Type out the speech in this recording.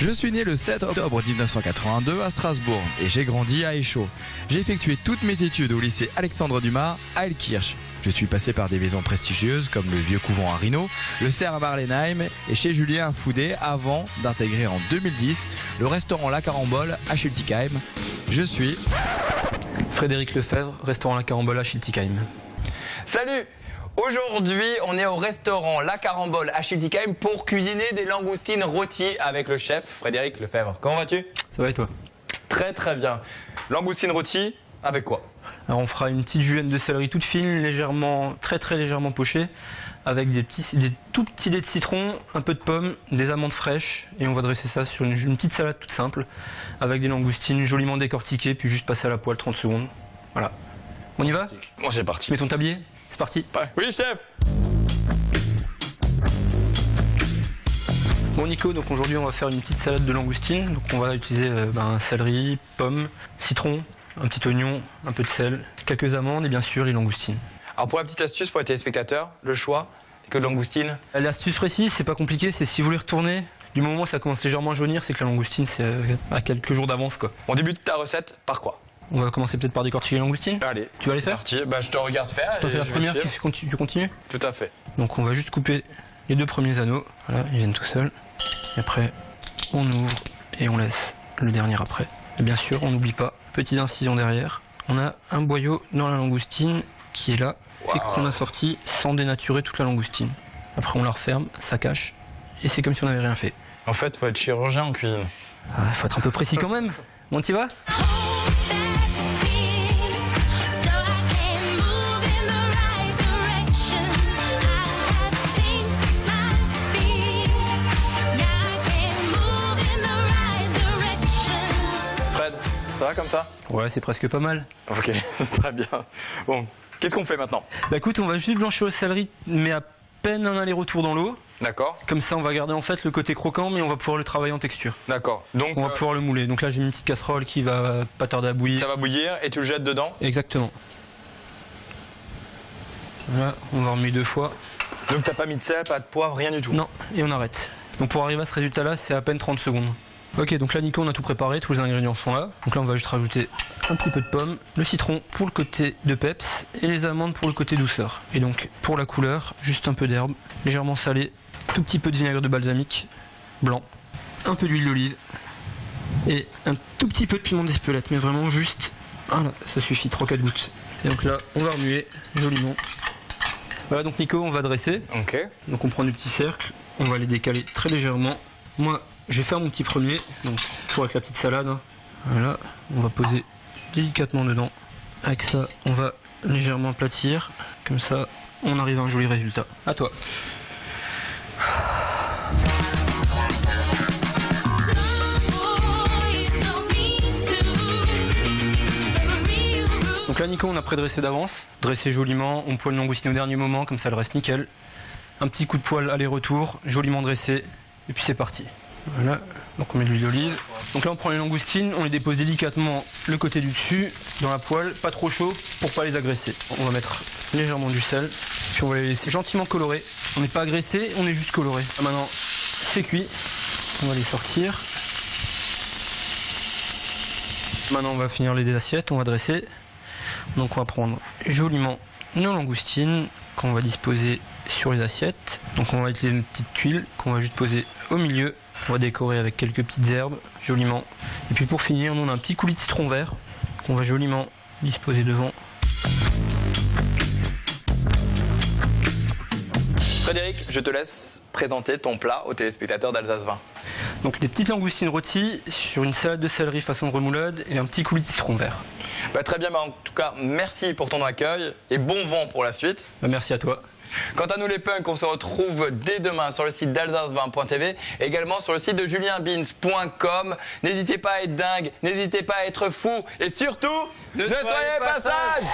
Je suis né le 7 octobre 1982 à Strasbourg et j'ai grandi à Échaud. J'ai effectué toutes mes études au lycée Alexandre Dumas à Elkirch. Je suis passé par des maisons prestigieuses comme le Vieux Couvent à Rhino, le Cerf à Barlenheim et chez Julien Foudet avant d'intégrer en 2010 le restaurant La Carambole à Schiltigheim. Je suis Frédéric Lefebvre, restaurant La Carambole à Schiltigheim. Salut Aujourd'hui, on est au restaurant La Carambole à Schiltigheim pour cuisiner des langoustines rôties avec le chef Frédéric Lefebvre. Comment vas-tu? Ça va et toi? Très très bien. Langoustine rôtie avec quoi? Alors on fera une petite julienne de céleri toute fine, légèrement, très très légèrement pochée, avec des, petits, des tout petits dés de citron, un peu de pommes, des amandes fraîches, et on va dresser ça sur une, une petite salade toute simple, avec des langoustines joliment décortiquées, puis juste passer à la poêle 30 secondes. Voilà. On y va? Bon, c'est parti. Mets ton tablier parti. Oui, chef Bon Nico, donc aujourd'hui on va faire une petite salade de langoustine. Donc on va utiliser euh, ben, céleri, pommes, citron, un petit oignon, un peu de sel, quelques amandes et bien sûr les langoustines. Alors pour la petite astuce pour les téléspectateurs, le choix, c'est que de langoustine. L'astuce précise, c'est pas compliqué, c'est si vous les retournez, du moment où ça commence légèrement à jaunir, c'est que la langoustine c'est euh, à quelques jours d'avance quoi. On débute ta recette par quoi? On va commencer peut-être par décortiquer les langoustines. Allez. Tu vas les faire Parti. Bah, je te regarde faire. Je t'en fais la première, tu continues Tout à fait. Donc on va juste couper les deux premiers anneaux. Voilà, ils viennent tout seuls. Et après, on ouvre et on laisse le dernier après. Et bien sûr, on n'oublie pas, petite incision derrière. On a un boyau dans la langoustine qui est là et qu'on a sorti sans dénaturer toute la langoustine. Après, on la referme, ça cache. Et c'est comme si on n'avait rien fait. En fait, faut être chirurgien en cuisine. Ah, faut être un peu précis quand même. Bon, t'y vas ça va comme ça Ouais, c'est presque pas mal. Ok, très bien. Bon, qu'est-ce qu'on fait maintenant Bah écoute, on va juste blanchir le céleri, mais à peine un aller-retour dans l'eau. D'accord Comme ça, on va garder en fait le côté croquant, mais on va pouvoir le travailler en texture. D'accord. Donc, On va euh, pouvoir le mouler. Donc là, j'ai une petite casserole qui va pas tarder à bouillir. ça va bouillir et tu le jettes dedans. Exactement. Voilà, on va remuer deux fois. Donc, t'as pas mis de sel, pas de poivre, rien du tout. Non, et on arrête. Donc pour arriver à ce résultat-là, c'est à peine 30 secondes. Ok, donc là, Nico, on a tout préparé, tous les ingrédients sont là. Donc là, on va juste rajouter un petit peu de pomme, le citron pour le côté de peps et les amandes pour le côté douceur. Et donc, pour la couleur, juste un peu d'herbe, légèrement salé, tout petit peu de vinaigre de balsamique, blanc, un peu d'huile d'olive et un tout petit peu de piment d'Espelette, mais vraiment juste. Voilà, ça suffit, 3-4 gouttes. Et donc là, on va remuer joliment. Voilà, donc Nico, on va dresser. Ok. Donc on prend du petit cercle, on va les décaler très légèrement. Moi, je vais faire mon petit premier, donc toujours avec la petite salade. hein. Voilà, on va poser délicatement dedans. Avec ça, on va légèrement aplatir, comme ça, on arrive à un joli résultat. À toi. Donc là, Nico, on a pré-dressé d'avance, dressé joliment, on poêle langoustine au dernier moment, comme ça elle reste nickel. Un petit coup de poêle aller-retour, joliment dressé, et puis c'est parti. Voilà, donc on met de l'huile d'olive. Donc là on prend les langoustines, on les dépose délicatement le côté du dessus dans la poêle, pas trop chaud pour pas les agresser. On va mettre légèrement du sel, puis on va les laisser gentiment colorer. On n'est pas agressé, on est juste coloré. Ah, Maintenant c'est cuit, on va les sortir. Maintenant on va finir les assiettes, on va dresser. Donc on va prendre joliment nos langoustines qu'on va disposer sur les assiettes. Donc on va utiliser une petite tuile qu'on va juste poser au milieu. On va décorer avec quelques petites herbes, joliment. Et puis pour finir, nous on a un petit coulis de citron vert qu'on va joliment disposer devant. Frédéric, je te laisse présenter ton plat aux téléspectateurs d'Alsace 20. Donc des petites langoustines rôties sur une salade de céleri façon remoulade et un petit coulis de citron vert. Bah, très bien, bah, en tout cas, merci pour ton accueil et bon vent pour la suite. Bah, merci à toi. Quant à nous les punks, on se retrouve dès demain sur le site d'alsace20.tv, également sur le site de julienbins.com. N'hésitez pas à être dingue, n'hésitez pas à être fou et surtout, ne, soyez pas sage